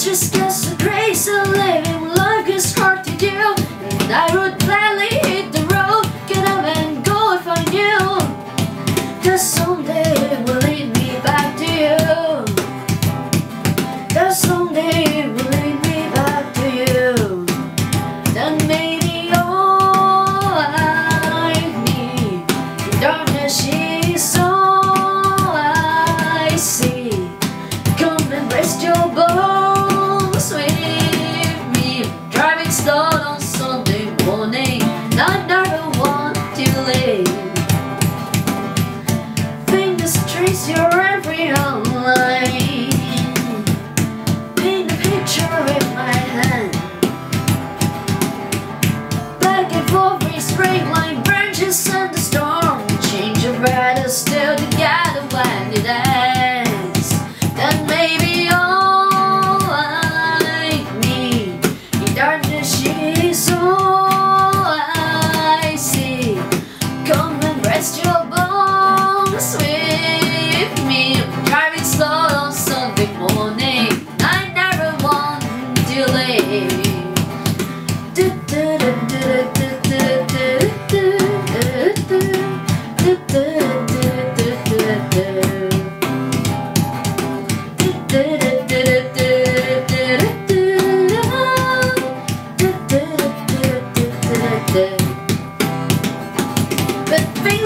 It's just us, the grace of living.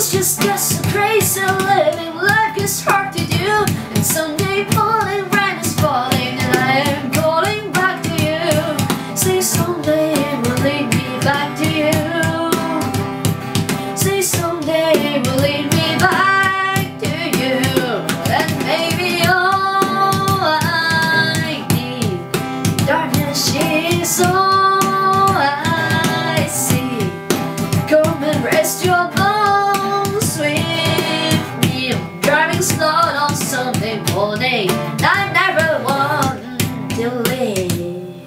It's just cause a crazy living life is hard to do. And someday falling rain is falling And I am calling back to you. Say someday it will lead me back to you. Say someday it will lead me back to you. And maybe all I need Darkness is all I see. Come and rest your all day.